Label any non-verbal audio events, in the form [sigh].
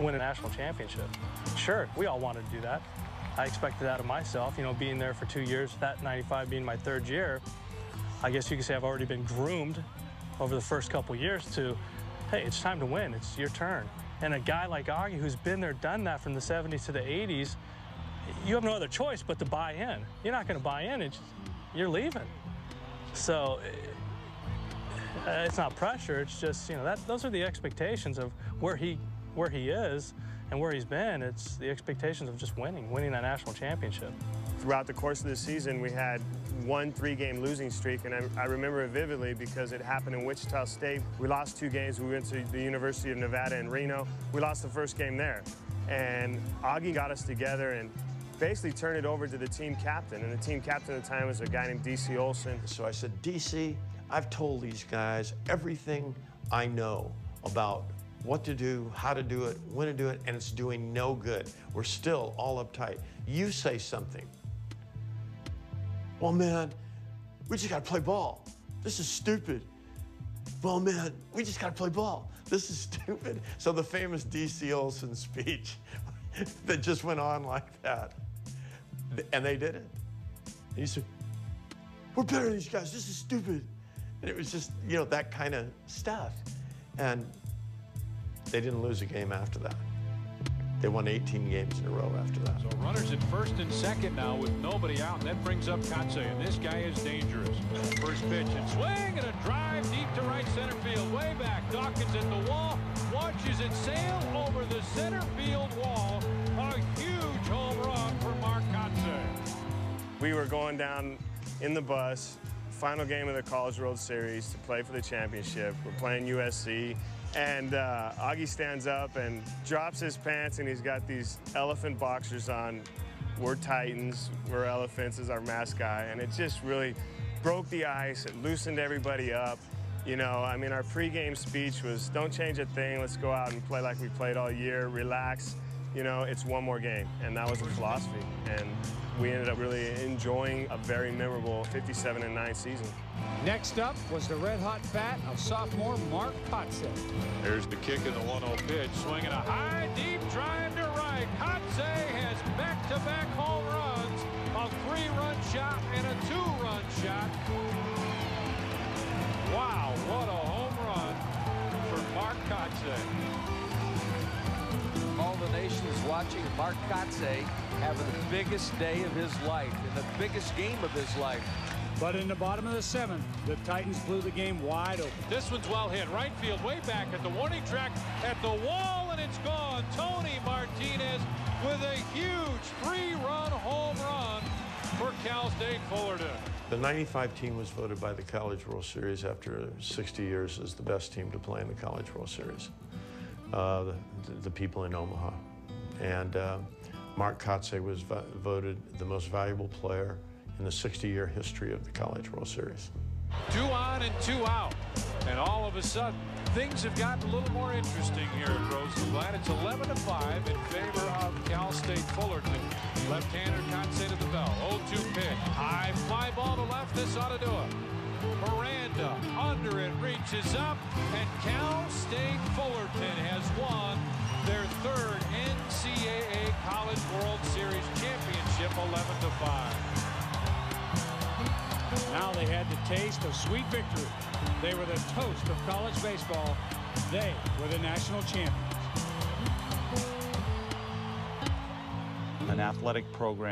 to win a national championship. Sure, we all wanted to do that. I expected that of myself, you know, being there for two years, that 95 being my third year. I guess you could say I've already been groomed over the first couple years to, hey, it's time to win. It's your turn. And a guy like Augie, who's been there, done that from the 70s to the 80s, you have no other choice but to buy in. You're not going to buy in, it's, you're leaving. So uh, it's not pressure. It's just you know that those are the expectations of where he where he is and where he's been. It's the expectations of just winning, winning that national championship. Throughout the course of the season, we had one three-game losing streak, and I, I, remember it vividly because it happened in Wichita State. We lost two games. We went to the University of Nevada in Reno. We lost the first game there, and Augie got us together and basically turned it over to the team captain, and the team captain at the time was a guy named DC Olson. So I said, DC, I've told these guys everything I know about what to do, how to do it, when to do it, and it's doing no good. We're still all uptight. You say something. Well, man, we just got to play ball. This is stupid. Well, man, we just got to play ball. This is [laughs] stupid. So the famous D.C. Olson speech [laughs] that just went on like that. And they did it. And he said, we're better than these guys. This is stupid. And it was just, you know, that kind of stuff. And they didn't lose a game after that. They won 18 games in a row after that. So runners at first and second now with nobody out. And that brings up Kotsay. And this guy is dangerous. First pitch and swing and a drive deep to right center field. Way back. Dawkins at the wall. Watches it sail over the center field wall. A huge home run for Mark Kotsay. We were going down in the bus final game of the College World Series to play for the championship. We're playing USC. And uh, Augie stands up and drops his pants, and he's got these elephant boxers on. We're Titans, we're elephants is our mascot, and it just really broke the ice. It loosened everybody up. You know, I mean, our pregame speech was, don't change a thing. Let's go out and play like we played all year. Relax. You know, it's one more game, and that was the philosophy. And we ended up really enjoying a very memorable 57 and 9 season. Next up was the red hot bat of sophomore Mark Kotsay. There's the kick of the 1-0 pitch, swinging a high, deep drive to right. Kotsay has back-to-back -back home runs, a three-run shot and a two-run shot. Watching Mark Kotsay having the biggest day of his life, in the biggest game of his life. But in the bottom of the seventh, the Titans blew the game wide open. This one's well hit. Right field, way back at the warning track, at the wall, and it's gone. Tony Martinez with a huge three-run home run for Cal State Fullerton. The 95 team was voted by the College World Series after 60 years as the best team to play in the College World Series uh, the, the, people in Omaha. And uh, Mark Kotsay was voted the most valuable player in the 60-year history of the College World Series. Two on and two out. And all of a sudden, things have gotten a little more interesting here at Rosenblatt. It's 11 to 5 in favor of Cal State Fullerton. Left-hander Kotsay to the bell. 0-2 pitch. High fly ball to left. This ought to do it. Miranda under it reaches up and Cal State Fullerton has won NCAA College World Series championship 11 to 5. Now they had the taste of sweet victory. They were the toast of college baseball. They were the national champions. An athletic program